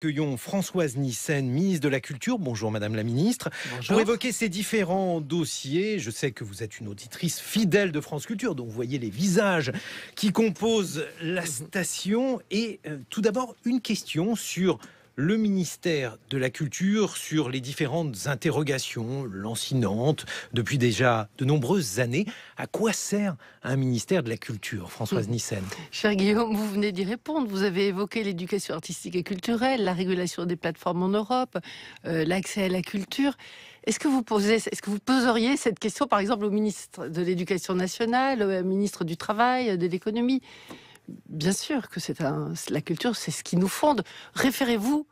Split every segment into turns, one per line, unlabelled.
Accueillons Françoise Nissen, ministre de la Culture. Bonjour Madame la ministre. Pour évoquer ces différents dossiers, je sais que vous êtes une auditrice fidèle de France Culture, dont vous voyez les visages qui composent la station. Et euh, tout d'abord, une question sur le ministère de la Culture sur les différentes interrogations lancinantes depuis déjà de nombreuses années. À quoi sert un ministère de la Culture, Françoise hmm. Nissen?
Cher Guillaume, vous venez d'y répondre. Vous avez évoqué l'éducation artistique et culturelle, la régulation des plateformes en Europe, euh, l'accès à la culture. Est-ce que vous posez, est-ce que vous poseriez cette question, par exemple, au ministre de l'Éducation nationale, au ministre du Travail, de l'économie? Bien sûr que c'est un, la culture, c'est ce qui nous fonde. Référez-vous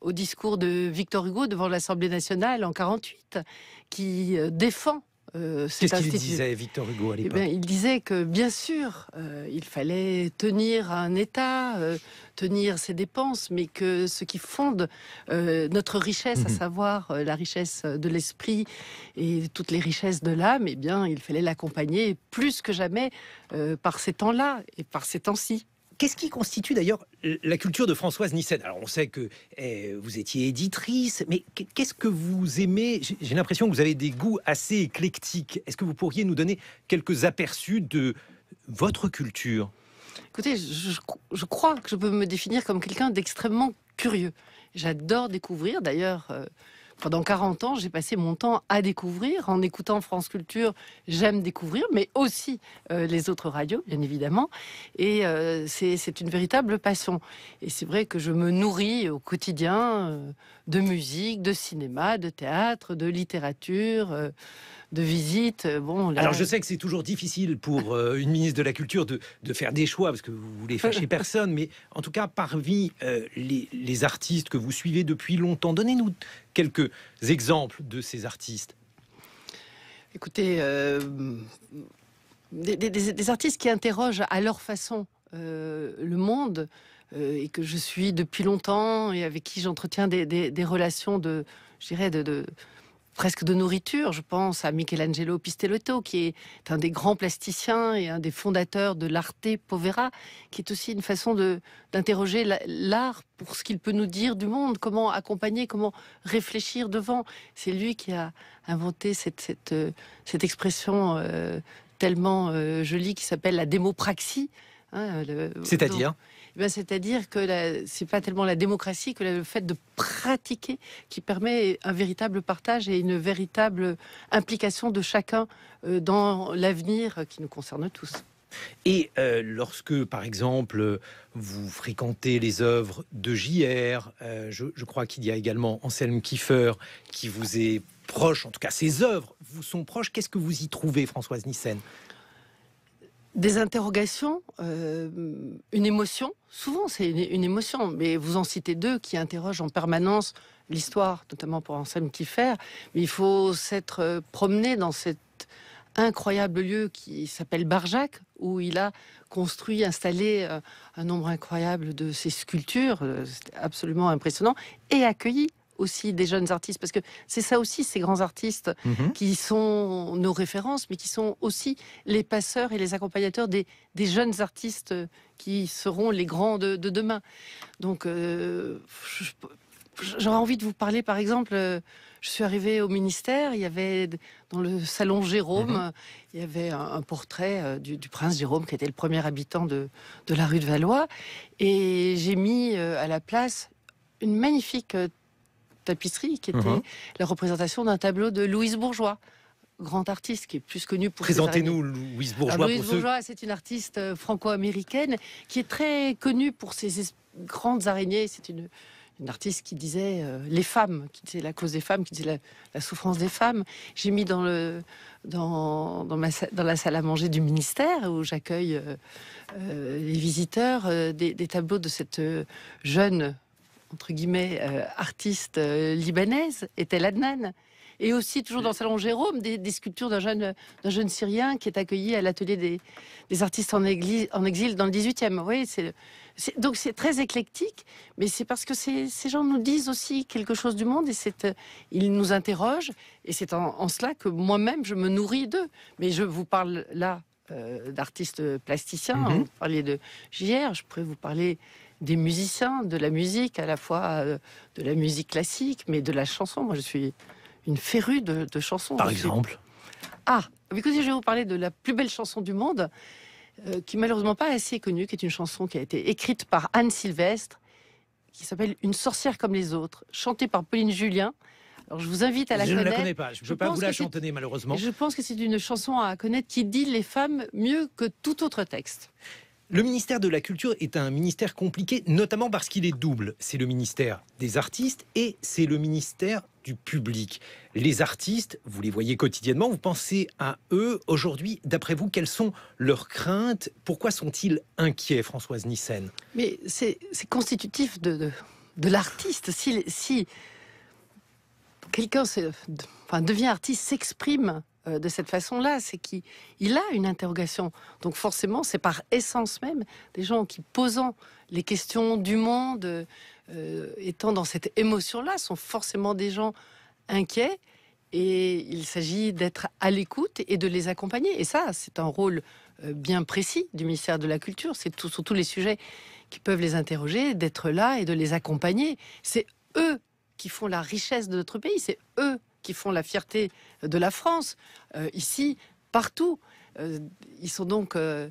au discours de Victor Hugo devant l'Assemblée nationale en 48, qui euh, défend
euh, Qu'est-ce qu'il disait, Victor Hugo, à eh l'époque
Il disait que, bien sûr, euh, il fallait tenir un État, tenir ses dépenses, mais que ce qui fonde notre richesse, à mhm. savoir la richesse de l'esprit et toutes les richesses de l'âme, eh bien, il fallait l'accompagner plus que jamais par ces temps-là et par ces temps-ci.
Qu'est-ce qui constitue d'ailleurs la culture de Françoise Nissen? Alors on sait que eh, vous étiez éditrice, mais qu'est-ce que vous aimez? J'ai l'impression que vous avez des goûts assez éclectiques. Est-ce que vous pourriez nous donner quelques aperçus de votre culture?
Écoutez, je, crois que je peux me définir comme quelqu'un d'extrêmement curieux. J'adore découvrir. D'ailleurs, euh, pendant 40 ans, j'ai passé mon temps à découvrir. En écoutant France Culture, j'aime découvrir, mais aussi euh, les autres radios, bien évidemment. Et euh, c'est une véritable passion. Et c'est vrai que je me nourris au quotidien euh, de musique, de cinéma, de théâtre, de littérature de visite.
Bon, Alors je sais que c'est toujours difficile pour une ministre de la Culture de, faire des choix parce que vous voulez fâcher personne, mais en tout cas parmi les, les, artistes que vous suivez depuis longtemps, donnez-nous quelques exemples de ces artistes
Écoutez, euh, des, artistes qui interrogent à leur façon euh, le monde euh, et que je suis depuis longtemps et avec qui j'entretiens des, relations de, je dirais, de presque de nourriture. Je pense à Michelangelo Pistellotto, qui est un des grands plasticiens et un des fondateurs de l'arte povera, qui est aussi une façon d'interroger l'art pour ce qu'il peut nous dire du monde, comment accompagner, comment réfléchir devant. C'est lui qui a inventé cette, cette, euh, expression euh, tellement euh, jolie qui s'appelle la démopraxie.
Hein, C'est-à-dire?
C'est-à-dire que c'est pas tellement la démocratie que le fait de pratiquer qui permet un véritable partage et une véritable implication de chacun euh, dans l'avenir qui nous concerne tous.
Et euh, lorsque, par exemple, vous fréquentez les œuvres de JR, euh, je, je, crois qu'il y a également Anselme Kiefer qui vous est proche, en tout cas ses œuvres vous sont proches, qu'est-ce que vous y trouvez, Françoise Nissen?
Des interrogations, euh, une émotion. Souvent, c'est une, émotion, mais vous en citez deux qui interrogent en permanence l'histoire, notamment pour Anselme Kiefer. Mais il faut s'être euh, promené dans cet incroyable lieu qui s'appelle Barjac, où il a construit, installé euh, un nombre incroyable de ses sculptures, absolument impressionnant, et accueilli aussi des jeunes artistes, parce que c'est ça aussi, ces grands artistes mhm. qui sont nos références, mais qui sont aussi les passeurs et les accompagnateurs des, jeunes artistes qui seront les grands de, demain. Donc, euh, j'aurais envie de vous parler, par exemple, euh, je suis arrivée au ministère, il y avait dans le salon Jérôme, mhm. il y avait un, portrait euh, du, prince Jérôme qui était le premier habitant de, de la rue de Valois, et j'ai mis à la place une magnifique tapisserie, qui était mhm. la représentation d'un tableau de Louise Bourgeois grand artiste qui est plus connu pour
Présentez-nous Louise Bourgeois.
Louise Bourgeois, c'est une artiste euh, franco-américaine qui est très connue pour ses grandes araignées. C'est une, une, artiste qui disait euh, les femmes, qui disait la cause des femmes, qui disait la, souffrance des femmes. J'ai mis dans, le, dans, dans, ma, dans, la salle à manger du ministère où j'accueille euh, les visiteurs des, des, tableaux de cette jeune entre guillemets, euh, artiste euh, libanaise, était Adnan. Et aussi, toujours dans le Salon Jérôme, des, sculptures d'un jeune, d'un jeune Syrien qui est accueilli à l'atelier des, artistes en, exil, en exil dans le 18e. Oui, c'est, donc c'est très éclectique, mais c'est parce que ces, gens nous disent aussi quelque chose du monde et c'est, euh, ils nous interrogent. Et c'est en, cela que moi-même, je me nourris d'eux. Mais je vous parle là d'artistes plasticiens. Mm-hmm. Vous parliez de JR, je pourrais vous parler des musiciens, de la musique, à la fois euh, de la musique classique, mais de la chanson. Moi, je suis une férue de, chansons.
Par exemple
Ah, écoutez, je vais vous parler de la plus belle chanson du monde, euh, qui malheureusement pas assez connue, qui est une chanson qui a été écrite par Anne Sylvestre, qui s'appelle Une sorcière comme les autres, chantée par Pauline Julien. Alors je vous invite à la connaître.
Je ne la connais pas, je ne peux pas vous la chantonner malheureusement.
Je pense que c'est une chanson à connaître qui dit les femmes mieux que tout autre texte.
Le ministère de la Culture est un ministère compliqué, notamment parce qu'il est double. C'est le ministère des artistes et c'est le ministère du public. Les artistes, vous les voyez quotidiennement, vous pensez à eux. Aujourd'hui, d'après vous, quelles sont leurs craintes? Pourquoi sont-ils inquiets, Françoise Nissen?
Mais c'est constitutif de, l'artiste. Si, quelqu'un devient artiste, s'exprime euh, de cette façon-là, c'est qu'il a une interrogation. Donc forcément, c'est par essence même des gens qui, posant les questions du monde, euh, étant dans cette émotion-là, sont forcément des gens inquiets. Et il s'agit d'être à l'écoute et de les accompagner. Et ça, c'est un rôle euh, bien précis du ministère de la Culture. C'est sur tous les sujets qui peuvent les interroger, d'être là et de les accompagner. C'est eux qui font la richesse de notre pays. C'est eux qui font la fierté de la France, euh, ici, partout. Euh, ils sont donc euh,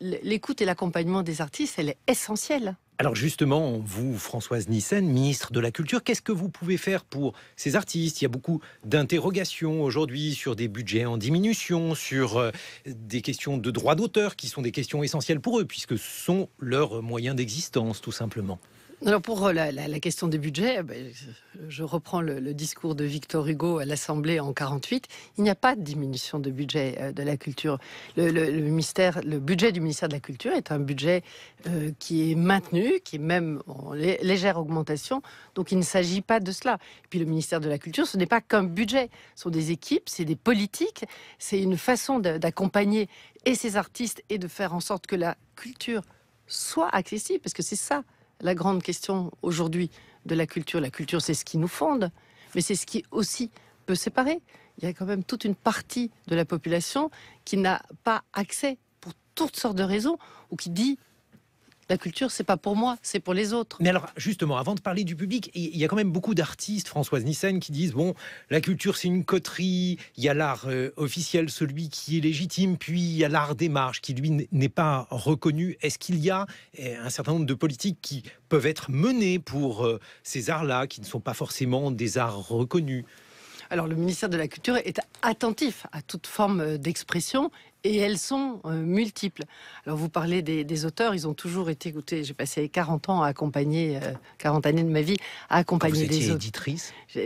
l'écoute et l'accompagnement des artistes, elle est essentielle.
Alors justement, vous, Françoise Nissen, ministre de la Culture, qu'est-ce que vous pouvez faire pour ces artistes? Il y a beaucoup d'interrogations aujourd'hui sur des budgets en diminution, sur des questions de droits d'auteur qui sont des questions essentielles pour eux, puisque ce sont leurs moyens d'existence, tout simplement.
Alors pour euh, la, question des budgets, eh ben, je reprends le, discours de Victor Hugo à l'Assemblée en 48. Il n'y a pas de diminution de budget euh, de la culture. Le, ministère, le budget du ministère de la Culture est un budget euh, qui est maintenu, qui est même en légère augmentation. Donc il ne s'agit pas de cela. Et puis le ministère de la Culture, ce n'est pas qu'un budget. Ce sont des équipes, c'est des politiques, c'est une façon d'accompagner et ces artistes et de faire en sorte que la culture soit accessible, parce que c'est ça la grande question aujourd'hui de la culture. La culture, c'est ce qui nous fonde, mais c'est ce qui aussi peut séparer. Il y a quand même toute une partie de la population qui n'a pas accès pour toutes sortes de raisons ou qui dit la culture, c'est pas pour moi, c'est pour les autres.
Mais alors, justement, avant de parler du public, il y a quand même beaucoup d'artistes, Françoise Nissen, qui disent bon, la culture, c'est une coterie. Il y a l'art euh, officiel, celui qui est légitime, puis il y a l'art des marges, qui lui n'est pas reconnu. Est-ce qu'il y a eh, un certain nombre de politiques qui peuvent être menées pour euh, ces arts-là, qui ne sont pas forcément des arts reconnus?
Alors le ministère de la Culture est attentif à toute forme euh, d'expression et elles sont euh, multiples. Alors vous parlez des, auteurs, ils ont toujours été, écoutez, j'ai passé 40 ans à accompagner, 40 euh, années de ma vie à accompagner des
auteurs.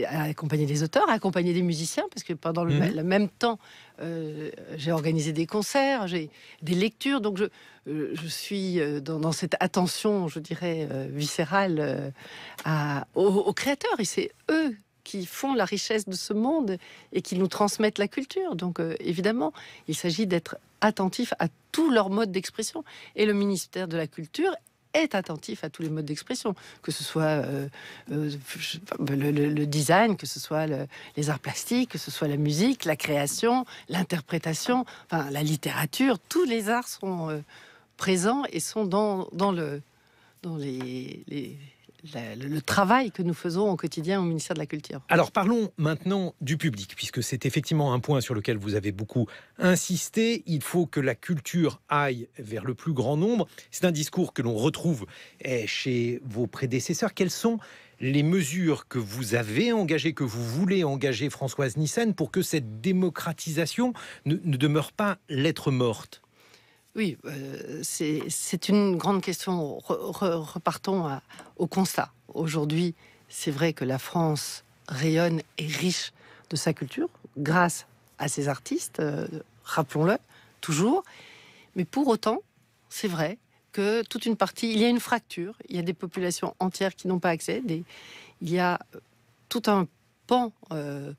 À accompagner des auteurs, à accompagner des musiciens, parce que pendant le, mhm. même temps, j'ai organisé des concerts, j'ai des lectures, donc je, je suis dans, cette attention, je dirais, viscérale aux, aux créateurs, et c'est eux qui font la richesse de ce monde et qui nous transmettent la culture. Donc euh, évidemment, il s'agit d'être attentif à tous leurs modes d'expression. Et le ministère de la Culture est attentif à tous les modes d'expression, que ce soit euh, euh, le, design, que ce soit les arts plastiques, que ce soit la musique, la création, l'interprétation, enfin la littérature, tous les arts sont présents et sont dans, le, dans les le, travail que nous faisons au quotidien au ministère de la Culture.
Alors parlons maintenant du public, puisque c'est effectivement un point sur lequel vous avez beaucoup insisté. Il faut que la culture aille vers le plus grand nombre. C'est un discours que l'on retrouve eh, chez vos prédécesseurs. Quelles sont les mesures que vous avez engagées, que vous voulez engager, Françoise Nissen, pour que cette démocratisation ne demeure pas lettre morte?
Oui, euh, c'est une grande question. repartons au constat. Aujourd'hui, c'est vrai que la France rayonne et riche de sa culture grâce à ses artistes, euh, rappelons-le, toujours. Mais pour autant, c'est vrai que toute une partie, il y a une fracture, il y a des populations entières qui n'ont pas accès, il y a tout un pan euh,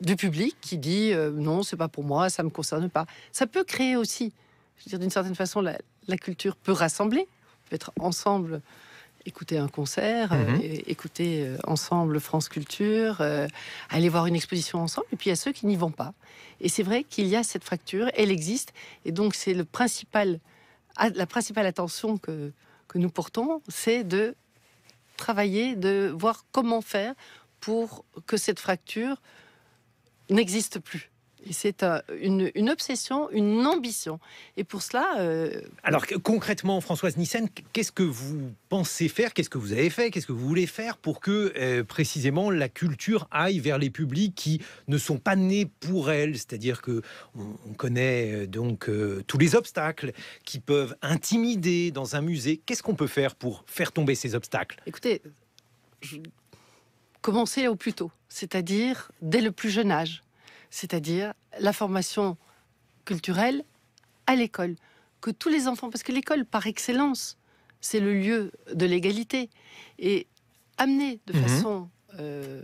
du public qui dit euh, non, c'est pas pour moi, ça me concerne pas. Ça peut créer aussi, je veux dire d'une certaine façon, la, culture peut rassembler, peut être ensemble, écouter un concert, euh, mhm. écouter euh, ensemble France Culture, aller voir une exposition ensemble, et puis il y a ceux qui n'y vont pas. Et c'est vrai qu'il y a cette fracture, elle existe, et donc c'est le principal, la principale attention que que nous portons, c'est de travailler, de voir comment faire pour que cette fracture n'existe plus. C'est une, obsession, une ambition. Et pour cela. Euh,
Alors concrètement, Françoise Nissen, qu'est-ce que vous pensez faire? Qu'est-ce que vous avez fait? Qu'est-ce que vous voulez faire pour que euh, précisément la culture aille vers les publics qui ne sont pas nés pour elle? C'est-à-dire que on, connaît euh, donc tous les obstacles qui peuvent intimider dans un musée. Qu'est-ce qu'on peut faire pour faire tomber ces obstacles?
Écoutez, commencer au plus tôt, c'est-à-dire dès le plus jeune âge c'est-à-dire la formation culturelle à l'école. Que tous les enfants, parce que l'école par excellence, c'est le lieu de l'égalité. Et amener de mhm. façon euh,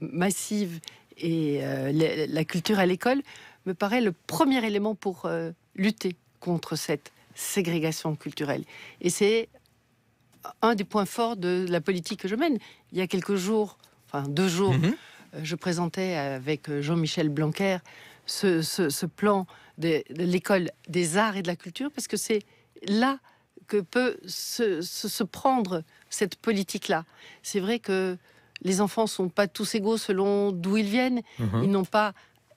massive et euh, la, culture à l'école me paraît le premier élément pour euh, lutter contre cette ségrégation culturelle. Et c'est un des points forts de la politique que je mène. Il y a quelques jours, enfin deux jours, mhm. Euh, je présentais avec euh, Jean-Michel Blanquer ce, plan de, l'école des arts et de la culture, parce que c'est là que peut se, prendre cette politique-là. C'est vrai que les enfants sont pas tous égaux selon d'où ils viennent. Mhm. Ils n'ont pas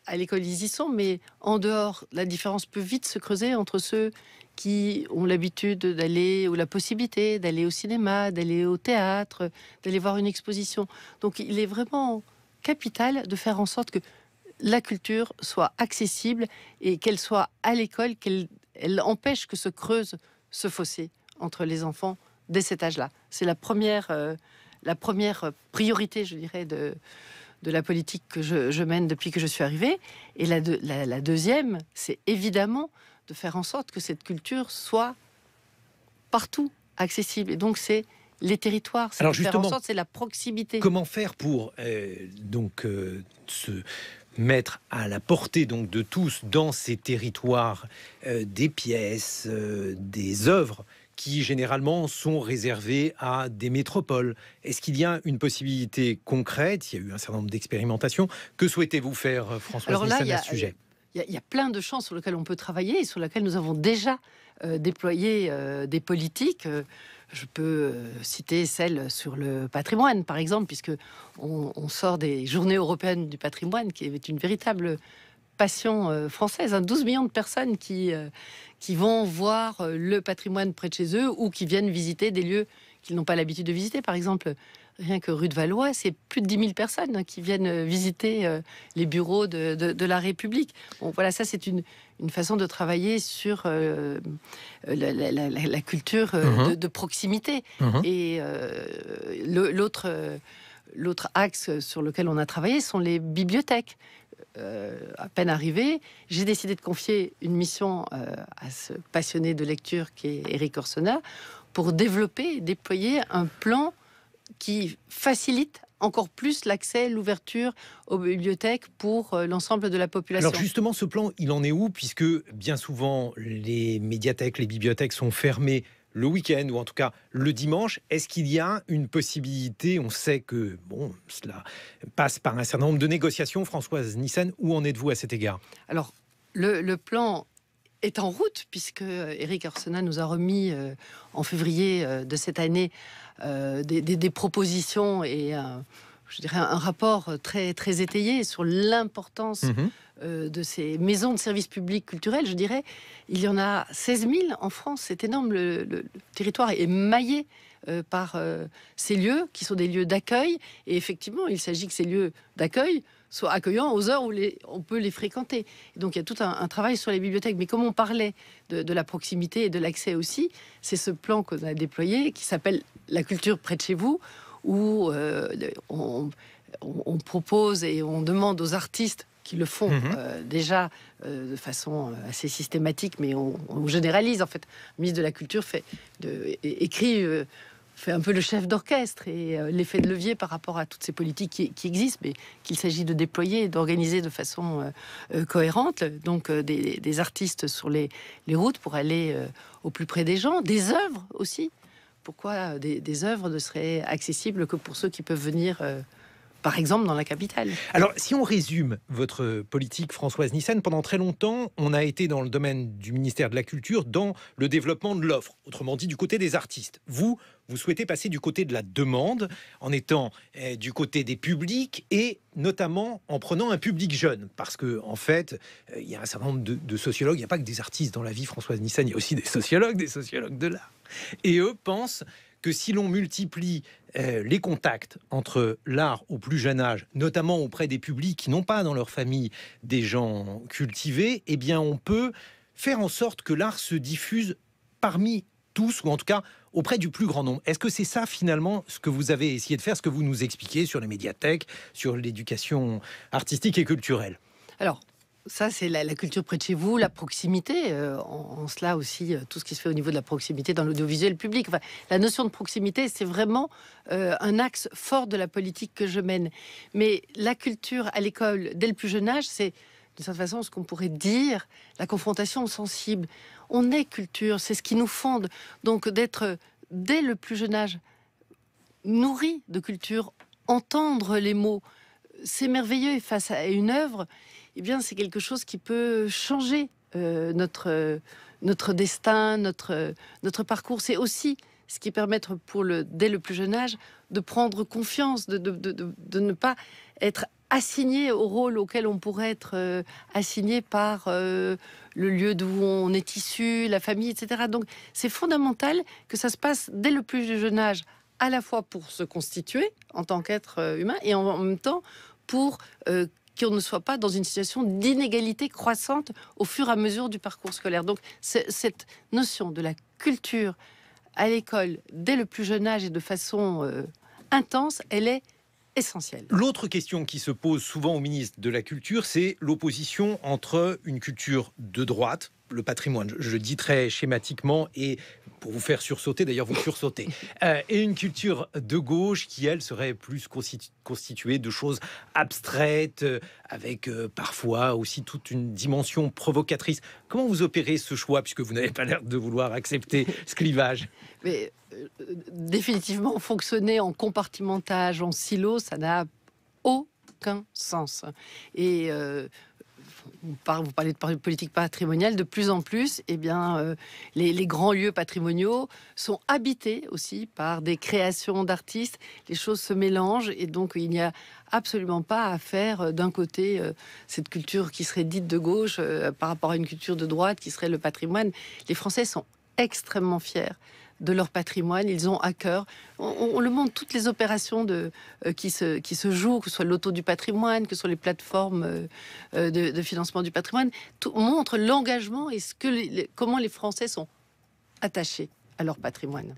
à l'école ils y sont, mais en dehors, la différence peut vite se creuser entre ceux qui ont l'habitude d'aller ou la possibilité d'aller au cinéma, d'aller au théâtre, d'aller voir une exposition. Donc il est vraiment capital de faire en sorte que la culture soit accessible et qu'elle soit à l'école, qu'elle elle empêche que se creuse ce fossé entre les enfants dès cet âge-là. C'est la première, euh, la première priorité, je dirais, de, la politique que je, mène depuis que je suis arrivée. Et la, deuxième, c'est évidemment de faire en sorte que cette culture soit partout accessible. Et donc, c'est les territoires. Alors justement, c'est la proximité.
Comment faire pour euh, donc euh, se mettre à la portée donc de tous dans ces territoires euh, des pièces, des œuvres qui généralement sont réservées à des métropoles? Est-ce qu'il y a une possibilité concrète? Il y a eu un certain nombre d'expérimentations. Que souhaitez-vous faire, François Alors là, sujet?
Il y, a plein de champs sur lesquels on peut travailler et sur lesquels nous avons déjà déployé des politiques. Je peux euh, citer celle sur le patrimoine, par exemple, puisque on, sort des journées européennes du patrimoine, qui est une véritable passion euh, française. 12 hein. millions de personnes qui, euh, qui vont voir le patrimoine près de chez eux ou qui viennent visiter des lieux qu'ils n'ont pas l'habitude de visiter. Par exemple, rien que rue de Valois, c'est plus de 10 000 personnes hein, qui viennent visiter les bureaux de, la République. Bon, voilà, ça c'est une, une façon de travailler sur euh, la, culture euh, mhm. de, proximité. Mhm. Et euh, l'autre l'autre axe sur lequel on a travaillé sont les bibliothèques. à peine arrivé, j'ai décidé de confier une mission à ce passionné de lecture qui est Eric Orsona pour développer et déployer un plan qui facilite encore plus l'accès, l'ouverture aux bibliothèques pour euh, l'ensemble de la population.
Alors justement, ce plan, il en est où? Puisque bien souvent, les médiathèques, les bibliothèques sont fermées le week-end ou en tout cas le dimanche. Est-ce qu'il y a une possibilité? On sait que bon, cela passe par un certain nombre de négociations. Françoise Nissen, où en êtes-vous à cet égard?
Alors, le, plan est en route puisque Eric Arsenault nous a remis euh, en février euh, de cette année euh, des, propositions et je dirais un rapport très, très étayé sur l'importance mhm. euh, de ces maisons de services publics culturels. Je dirais, il y en a 16 000 en France, c'est énorme. Le, territoire est maillé euh, par ces lieux qui sont des lieux d'accueil. Et effectivement, il s'agit que ces lieux d'accueil soient accueillants aux heures où les, on peut les fréquenter. donc il y a tout un, travail sur les bibliothèques. Mais comme on parlait de, de la proximité et de l'accès aussi, c'est ce plan qu'on a déployé qui s'appelle La culture près de chez vous, où euh, on, propose et on demande aux artistes qui le font mhm. euh, déjà euh, de façon assez systématique, mais on, généralise en fait. Le ministre de la Culture fait de, écrit fait un peu le chef d'orchestre et euh, l'effet de levier par rapport à toutes ces politiques qui, existent, mais qu'il s'agit de déployer et d'organiser de façon euh, euh, cohérente. Donc des, artistes sur les, routes pour aller au plus près des gens, des œuvres aussi. Pourquoi des, œuvres ne seraient accessibles que pour ceux qui peuvent venir par exemple dans la capitale.
Alors, si on résume votre politique, Françoise Nissen, pendant très longtemps, on a été dans le domaine du ministère de la Culture dans le développement de l'offre, autrement dit du côté des artistes. Vous, vous souhaitez passer du côté de la demande en étant eh, du côté des publics et notamment en prenant un public jeune. Parce que, en fait, euh, il y a un certain nombre de, sociologues, il n'y a pas que des artistes dans la vie, Françoise Nissen, il y a aussi des sociologues, des sociologues de l'art. Et eux pensent que si l'on multiplie eh, les contacts entre l'art au plus jeune âge, notamment auprès des publics qui n'ont pas dans leur famille des gens cultivés, eh bien on peut faire en sorte que l'art se diffuse parmi tous, ou en tout cas auprès du plus grand nombre. Est-ce que c'est ça finalement ce que vous avez essayé de faire, ce que vous nous expliquez sur les médiathèques, sur l'éducation artistique et culturelle?
Alors, ça, c'est la, culture près de chez vous, la proximité. Euh, en, cela aussi, euh, tout ce qui se fait au niveau de la proximité dans l'audiovisuel public. la notion de proximité, c'est vraiment euh, un axe fort de la politique que je mène. Mais la culture à l'école, dès le plus jeune âge, c'est d'une certaine façon ce qu'on pourrait dire la confrontation sensible. On est culture, c'est ce qui nous fonde. Donc d'être dès le plus jeune âge nourri de culture, entendre les mots, c'est merveilleux. face à une œuvre, eh bien, c'est quelque chose qui peut changer euh, notre, notre destin, notre, notre parcours. C'est aussi ce qui permet pour le, dès le plus jeune âge de prendre confiance, de, de, de, de ne pas être assigné au rôle auquel on pourrait être euh, assigné par euh, le lieu d'où on est issu, la famille, etc. Donc c'est fondamental que ça se passe dès le plus jeune âge, à la fois pour se constituer en tant qu'être humain et en, même temps pour qu'on ne soit pas dans une situation d'inégalité croissante au fur et à mesure du parcours scolaire. Donc cette notion de la culture à l'école dès le plus jeune âge et de façon intense, elle est essentiel.
L'autre question qui se pose souvent au ministre de la Culture, c'est l'opposition entre une culture de droite, le patrimoine, je le dis très schématiquement et pour vous faire sursauter, d'ailleurs vous sursautez, euh, et une culture de gauche qui, elle, serait plus constituée de choses abstraites, euh, avec euh, parfois aussi toute une dimension provocatrice. Comment vous opérez ce choix, puisque vous n'avez pas l'air de vouloir accepter ce clivage?
Mais définitivement fonctionner en compartimentage, en silo, ça n'a aucun sens. Et vous parlez de politique patrimoniale, de plus en plus, eh bien, euh, les, grands lieux patrimoniaux sont habités aussi par des créations d'artistes. Les choses se mélangent et donc il n'y a absolument pas à faire euh, d'un côté cette culture qui serait dite de gauche par rapport à une culture de droite qui serait le patrimoine. Les Français sont extrêmement fiers de leur patrimoine. Ils ont à cœur. On, le montre, toutes les opérations euh, qui, se, jouent, que ce soit l'auto du patrimoine, que ce soit les plateformes euh, euh, de, financement du patrimoine, tout, montre l'engagement et comment les Français sont attachés à leur patrimoine.